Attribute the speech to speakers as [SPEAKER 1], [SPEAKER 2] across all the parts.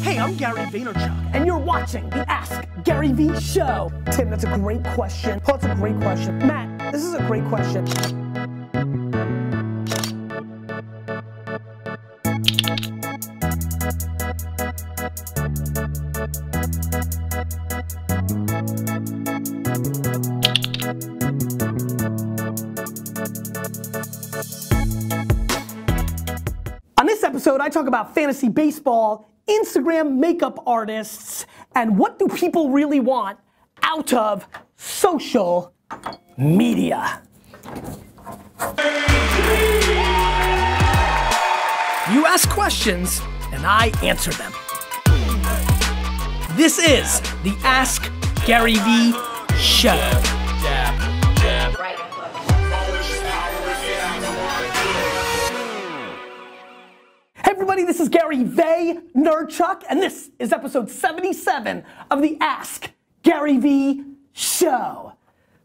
[SPEAKER 1] Hey, I'm Gary Vaynerchuk, and you're watching the Ask Gary Vee Show. Tim, that's a great question. Paul, that's a great question. Matt, this is a great question. On this episode, I talk about fantasy baseball, Instagram makeup artists, and what do people really want out of social media. You ask questions, and I answer them. This is the Ask Gary Vee Show. Everybody, this is Gary Vaynerchuk, and this is episode 77 of the Ask Gary Vee Show.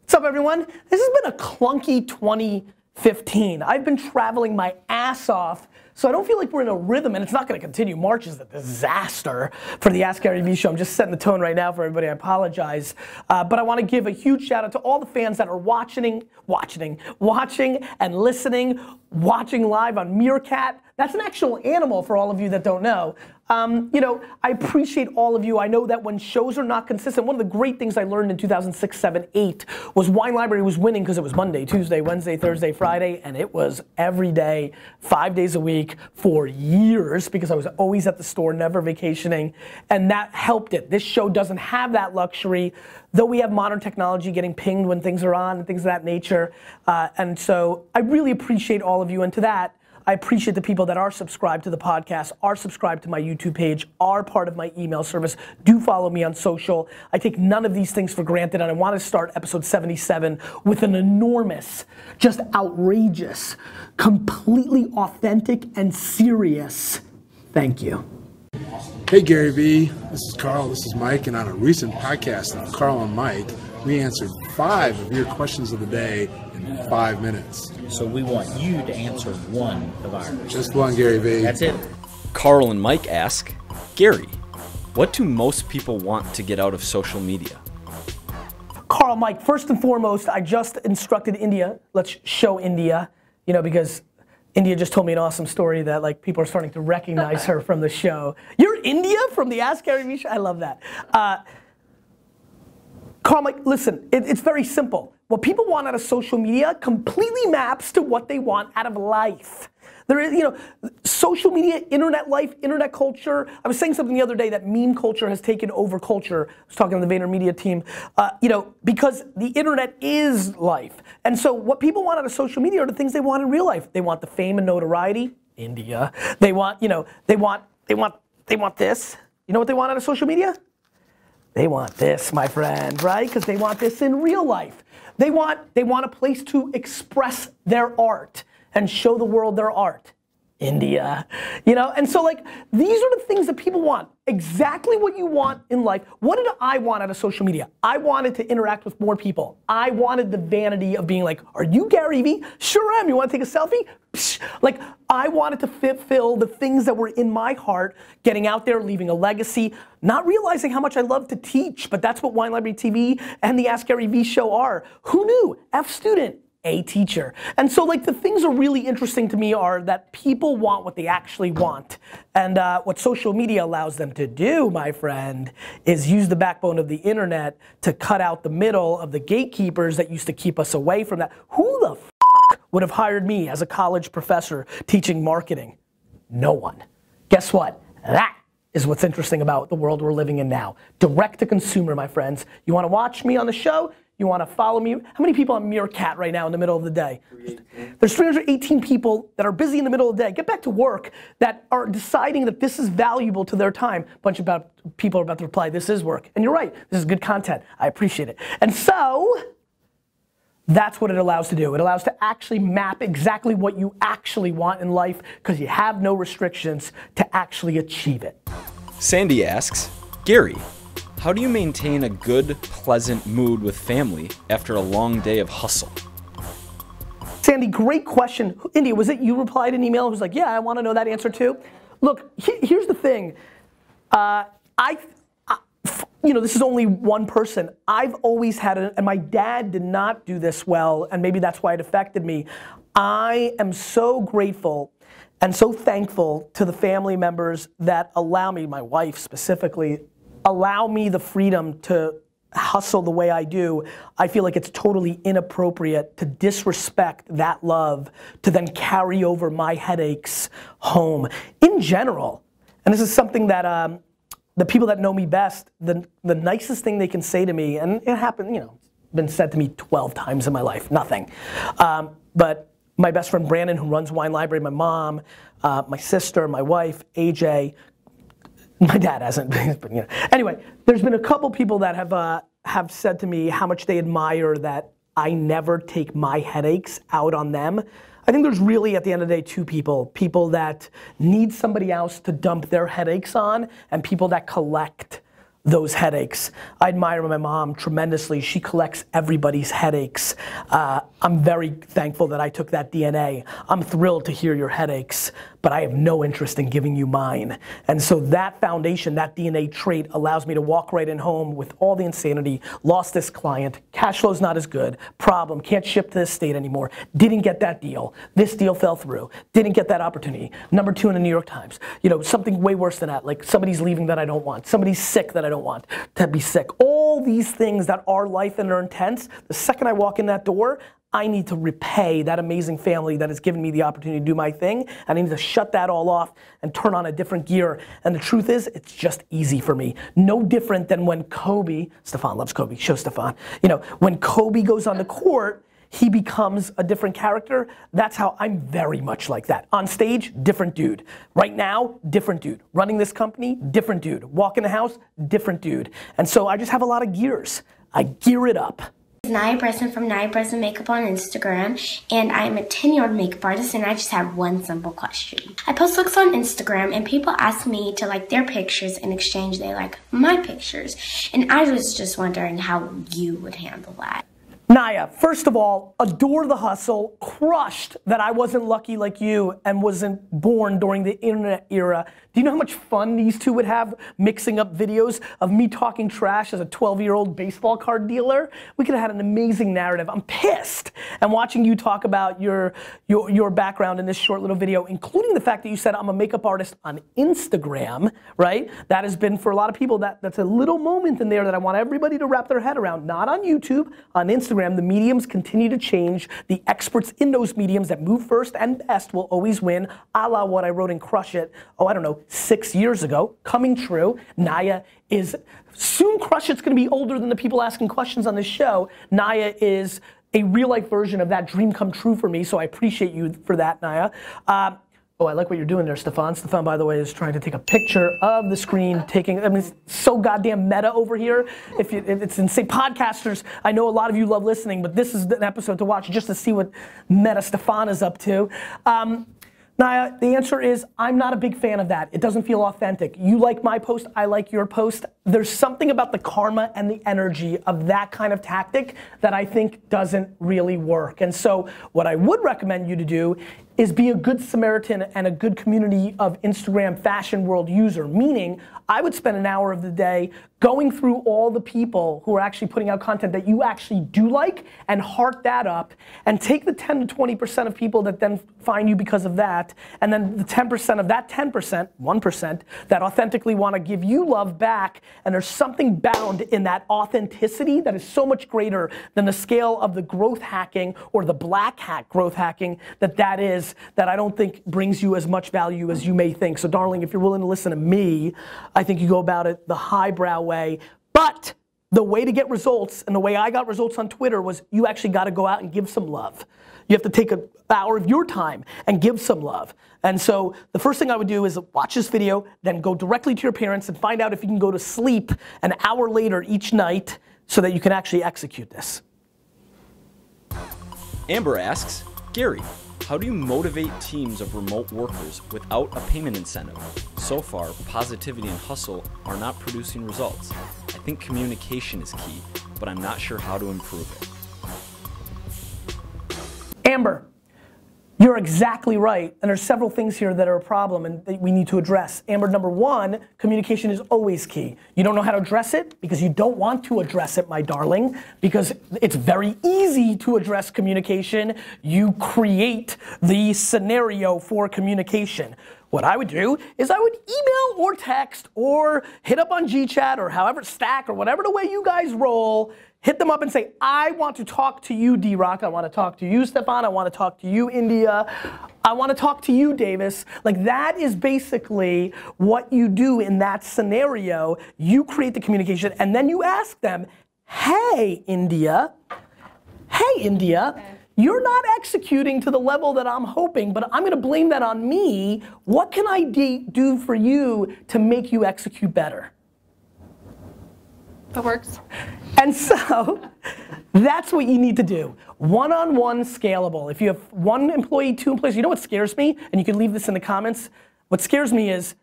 [SPEAKER 1] What's up, everyone? This has been a clunky 2015. I've been traveling my ass off, so I don't feel like we're in a rhythm, and it's not going to continue. March is a disaster for the Ask Gary Vee Show. I'm just setting the tone right now for everybody. I apologize, uh, but I want to give a huge shout out to all the fans that are watching, watching, watching, and listening, watching live on Meerkat. That's an actual animal for all of you that don't know. Um, you know, I appreciate all of you. I know that when shows are not consistent, one of the great things I learned in 2006, 7, 8 was Wine Library was winning because it was Monday, Tuesday, Wednesday, Thursday, Friday, and it was every day, five days a week for years because I was always at the store, never vacationing, and that helped it. This show doesn't have that luxury, though we have modern technology getting pinged when things are on and things of that nature. Uh, and so I really appreciate all of you, and to that, I appreciate the people that are subscribed to the podcast, are subscribed to my YouTube page, are part of my email service. Do follow me on social. I take none of these things for granted, and I want to start episode 77 with an enormous, just outrageous, completely authentic and serious thank you.
[SPEAKER 2] Hey Gary Vee, this is Carl, this is Mike, and on a recent podcast of Carl and Mike, we answered five of your questions of the day in five minutes.
[SPEAKER 3] So we want you to answer one of ours.
[SPEAKER 2] Just one, Gary Vee.
[SPEAKER 3] That's it.
[SPEAKER 4] Carl and Mike ask, Gary, what do most people want to get out of social media?
[SPEAKER 1] Carl, Mike, first and foremost, I just instructed India. Let's show India, you know, because India just told me an awesome story that like people are starting to recognize her from the show. You're India from the Ask Gary Vee show? I love that. Uh, Carl, Mike, listen, it, it's very simple. What people want out of social media completely maps to what they want out of life. There is, you know, social media, internet life, internet culture. I was saying something the other day that meme culture has taken over culture. I was talking to the VaynerMedia team, uh, you know, because the internet is life. And so what people want out of social media are the things they want in real life. They want the fame and notoriety, India. They want, you know, they want, they want, they want this. You know what they want out of social media? They want this, my friend, right? Because they want this in real life. They want, they want a place to express their art and show the world their art. India, you know? And so, like, these are the things that people want. Exactly what you want in life. What did I want out of social media? I wanted to interact with more people. I wanted the vanity of being like, Are you Gary Vee? Sure am. You want to take a selfie? Psh. Like, I wanted to fulfill the things that were in my heart, getting out there, leaving a legacy, not realizing how much I love to teach, but that's what Wine Library TV and the Ask Gary Vee show are. Who knew? F student a teacher. And so, like, the things that are really interesting to me are that people want what they actually want. And uh, what social media allows them to do, my friend, is use the backbone of the internet to cut out the middle of the gatekeepers that used to keep us away from that. Who the f would have hired me as a college professor teaching marketing? No one. Guess what? That is what's interesting about the world we're living in now. Direct to consumer, my friends. You want to watch me on the show? You want to follow me? How many people on Meerkat right now in the middle of the day? There's 318 people that are busy in the middle of the day. Get back to work that are deciding that this is valuable to their time. A bunch of people are about to reply, this is work. And you're right, this is good content. I appreciate it. And so, that's what it allows to do. It allows to actually map exactly what you actually want in life because you have no restrictions to actually achieve it.
[SPEAKER 4] Sandy asks, Gary, how do you maintain a good, pleasant mood with family after a long day of hustle?
[SPEAKER 1] Sandy, great question. India, was it you replied an email? who's like, yeah, I want to know that answer too. Look, he- here's the thing. Uh, I, I, you know, this is only one person. I've always had, a, and my dad did not do this well, and maybe that's why it affected me. I am so grateful and so thankful to the family members that allow me, my wife specifically, allow me the freedom to hustle the way I do, I feel like it's totally inappropriate to disrespect that love to then carry over my headaches home. In general, and this is something that um, the people that know me best, the, the nicest thing they can say to me, and it happened, you know, been said to me 12 times in my life, nothing. Um, but my best friend Brandon, who runs Wine Library, my mom, uh, my sister, my wife, AJ, my dad hasn't, but you know. Anyway, there's been a couple people that have uh, have said to me how much they admire that I never take my headaches out on them. I think there's really, at the end of the day, two people. People that need somebody else to dump their headaches on, and people that collect those headaches. I admire my mom tremendously. She collects everybody's headaches. Uh, I'm very thankful that I took that DNA. I'm thrilled to hear your headaches but I have no interest in giving you mine. And so that foundation, that DNA trait allows me to walk right in home with all the insanity, lost this client, cash flow's not as good, problem, can't ship to this state anymore, didn't get that deal, this deal fell through, didn't get that opportunity, number two in the New York Times, you know, something way worse than that, like somebody's leaving that I don't want, somebody's sick that I don't want to be sick. All these things that are life and are intense, the second I walk in that door, I need to repay that amazing family that has given me the opportunity to do my thing. and I need to shut that all off and turn on a different gear. And the truth is, it's just easy for me. No different than when Kobe, Stefan loves Kobe, show Stefan. You know, when Kobe goes on the court, he becomes a different character. That's how I'm very much like that. On stage, different dude. Right now, different dude. Running this company, different dude. Walk in the house, different dude. And so I just have a lot of gears. I gear it up.
[SPEAKER 5] Nia Bresson from Naya Bresson Makeup on Instagram, and I'm a 10 year old makeup artist, and I just have one simple question. I post looks on Instagram, and people ask me to like their pictures in exchange they like my pictures, and I was just wondering how you would handle that.
[SPEAKER 1] Nia, first of all, adore the hustle, crushed that I wasn't lucky like you and wasn't born during the internet era. Do you know how much fun these two would have mixing up videos of me talking trash as a 12 year old baseball card dealer? We could have had an amazing narrative. I'm pissed. And watching you talk about your, your, your background in this short little video, including the fact that you said I'm a makeup artist on Instagram, right? That has been for a lot of people, that, that's a little moment in there that I want everybody to wrap their head around. Not on YouTube, on Instagram Instagram, the mediums continue to change. The experts in those mediums that move first and best will always win, a la what I wrote in Crush It, oh, I don't know, six years ago, coming true. Nia is, soon Crush It's gonna be older than the people asking questions on this show. Nia is a real life version of that dream come true for me, so I appreciate you for that, Nia. Uh, Oh, I like what you're doing there, Stefan. Stefan, by the way, is trying to take a picture of the screen, taking, I mean, it's so goddamn meta over here. If, you, if it's podcasters, I know a lot of you love listening, but this is an episode to watch just to see what meta Stefan is up to. Um, Nia, the answer is I'm not a big fan of that. It doesn't feel authentic. You like my post, I like your post. There's something about the karma and the energy of that kind of tactic that I think doesn't really work. And so, what I would recommend you to do is be a good Samaritan and a good community of Instagram fashion world user, meaning I would spend an hour of the day going through all the people who are actually putting out content that you actually do like and heart that up and take the 10 to 20% of people that then find you because of that and then the 10% of that 10%, 1% that authentically want to give you love back and there's something bound in that authenticity that is so much greater than the scale of the growth hacking or the black hat growth hacking that that is that I don't think brings you as much value as you may think. So darling, if you're willing to listen to me, I think you go about it the highbrow way. But the way to get results and the way I got results on Twitter was you actually got to go out and give some love. You have to take an hour of your time and give some love. And so the first thing I would do is watch this video, then go directly to your parents and find out if you can go to sleep an hour later each night so that you can actually execute this.
[SPEAKER 4] Amber asks, Gary, how do you motivate teams of remote workers without a payment incentive? So far, positivity and hustle are not producing results. I think communication is key, but I'm not sure how to improve it.
[SPEAKER 1] Are exactly right. And there's several things here that are a problem and that we need to address. Amber, number one, communication is always key. You don't know how to address it because you don't want to address it, my darling, because it's very easy to address communication. You create the scenario for communication. What I would do is I would email or text or hit up on GChat or however stack or whatever the way you guys roll hit them up and say, I want to talk to you, D Rock. I want to talk to you, Stefan. I want to talk to you, India. I want to talk to you, Davis. Like that is basically what you do in that scenario. You create the communication and then you ask them, hey, India, hey, India. You're not executing to the level that I'm hoping, but I'm gonna blame that on me. What can I do for you to make you execute better?
[SPEAKER 6] That works.
[SPEAKER 1] And so that's what you need to do. One on one scalable. If you have one employee, two employees, you know what scares me? And you can leave this in the comments. What scares me is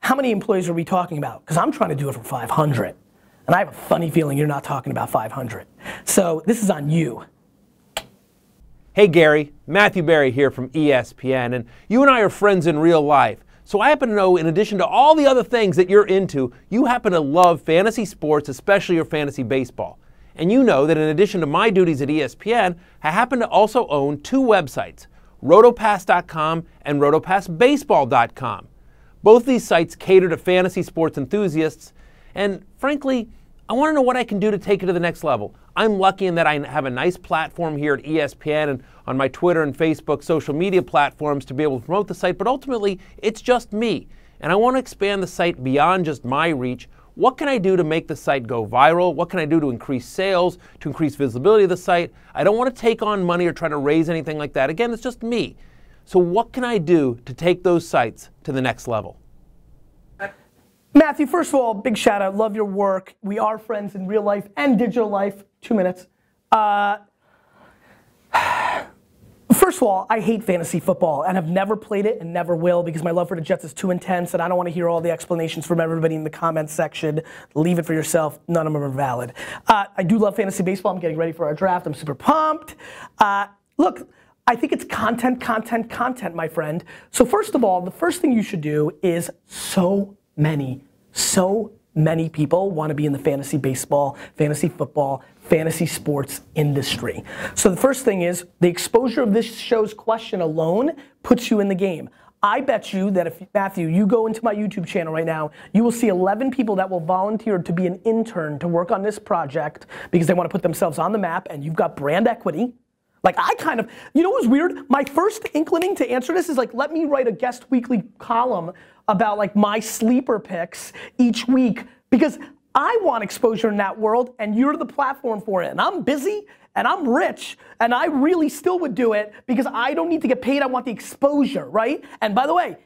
[SPEAKER 1] how many employees are we talking about? Because I'm trying to do it for 500. And I have a funny feeling you're not talking about 500. So this is on you.
[SPEAKER 7] Hey Gary, Matthew Berry here from ESPN, and you and I are friends in real life. So I happen to know, in addition to all the other things that you're into, you happen to love fantasy sports, especially your fantasy baseball. And you know that in addition to my duties at ESPN, I happen to also own two websites, rotopass.com and rotopassbaseball.com. Both these sites cater to fantasy sports enthusiasts, and frankly, I want to know what I can do to take it to the next level. I'm lucky in that I have a nice platform here at ESPN and on my Twitter and Facebook social media platforms to be able to promote the site, but ultimately, it's just me. And I want to expand the site beyond just my reach. What can I do to make the site go viral? What can I do to increase sales, to increase visibility of the site? I don't want to take on money or try to raise anything like that. Again, it's just me. So, what can I do to take those sites to the next level?
[SPEAKER 1] Matthew, first of all, big shout out. Love your work. We are friends in real life and digital life. Two minutes. Uh, First of all, I hate fantasy football and have never played it and never will because my love for the Jets is too intense and I don't want to hear all the explanations from everybody in the comments section. Leave it for yourself. None of them are valid. Uh, I do love fantasy baseball. I'm getting ready for our draft. I'm super pumped. Uh, look, I think it's content, content, content, my friend. So first of all, the first thing you should do is so many, so many people want to be in the fantasy baseball, fantasy football, fantasy sports industry. So the first thing is the exposure of this show's question alone puts you in the game. I bet you that if Matthew, you go into my YouTube channel right now, you will see 11 people that will volunteer to be an intern to work on this project because they want to put themselves on the map and you've got brand equity. Like I kind of, you know what was weird? My first inclining to answer this is like, let me write a guest weekly column about like my sleeper picks each week because I want exposure in that world and you're the platform for it. And I'm busy and I'm rich and I really still would do it because I don't need to get paid. I want the exposure, right? And by the way,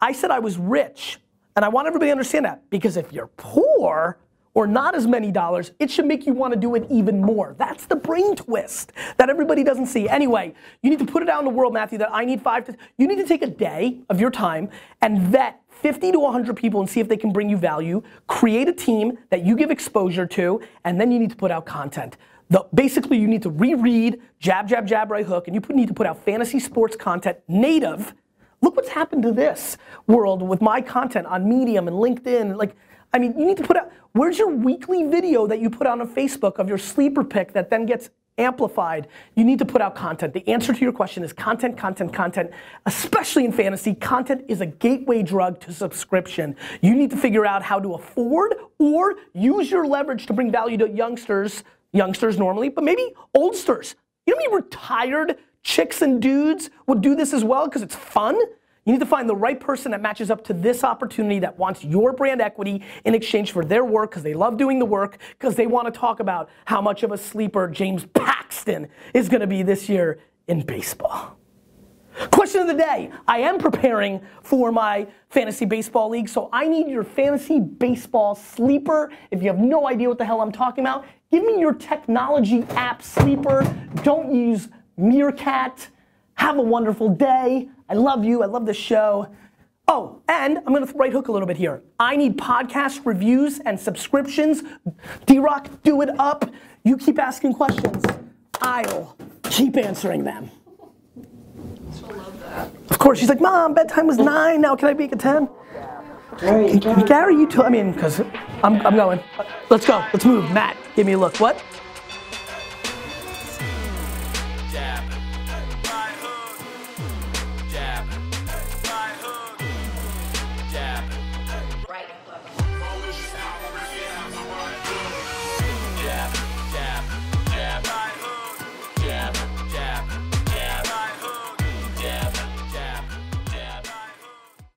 [SPEAKER 1] I said I was rich and I want everybody to understand that because if you're poor, or not as many dollars, it should make you want to do it even more. That's the brain twist that everybody doesn't see. Anyway, you need to put it out in the world, Matthew, that I need five to, you need to take a day of your time and vet 50 to 100 people and see if they can bring you value, create a team that you give exposure to, and then you need to put out content. The, basically, you need to reread Jab, Jab, Jab, Right Hook, and you need to put out fantasy sports content native. Look what's happened to this world with my content on Medium and LinkedIn. Like, I mean, you need to put out, where's your weekly video that you put on a Facebook of your sleeper pick that then gets amplified? You need to put out content. The answer to your question is content, content, content. Especially in fantasy, content is a gateway drug to subscription. You need to figure out how to afford or use your leverage to bring value to youngsters, youngsters normally, but maybe oldsters. You know how retired chicks and dudes would do this as well because it's fun? You need to find the right person that matches up to this opportunity that wants your brand equity in exchange for their work because they love doing the work because they want to talk about how much of a sleeper James Paxton is going to be this year in baseball. Question of the day. I am preparing for my fantasy baseball league, so I need your fantasy baseball sleeper. If you have no idea what the hell I'm talking about, give me your technology app sleeper. Don't use Meerkat. Have a wonderful day. I love you. I love the show. Oh, and I'm gonna right hook a little bit here. I need podcast reviews and subscriptions. D Rock, do it up. You keep asking questions. I'll keep answering them. Of course, she's like, Mom, bedtime was nine. Now can I make it ten? Gary, you told. I mean, because I'm, I'm going. Let's go. Let's move. Matt, give me a look. What?